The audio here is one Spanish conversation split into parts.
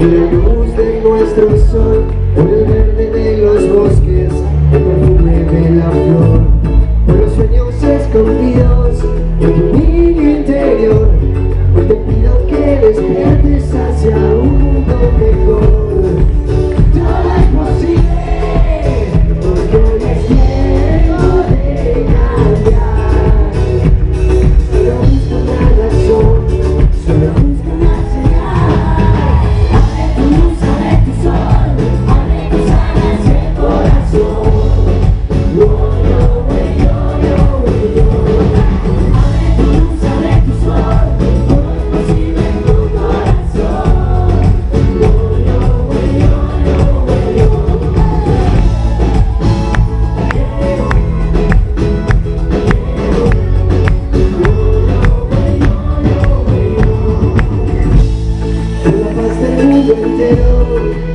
Deus de Nossa sol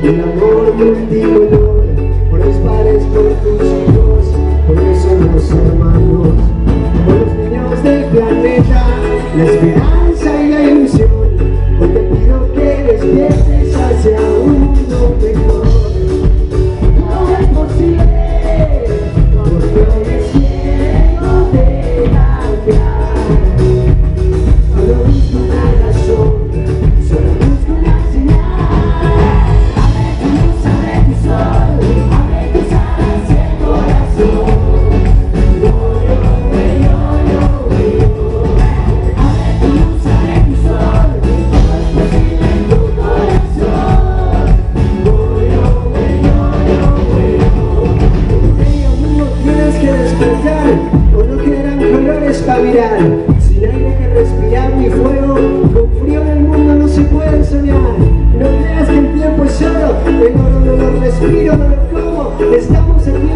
el amor que en ti olora, por los padres, por tus hijos, por eso los hermanos, por los niños del planeta, la esperanza y Estamos en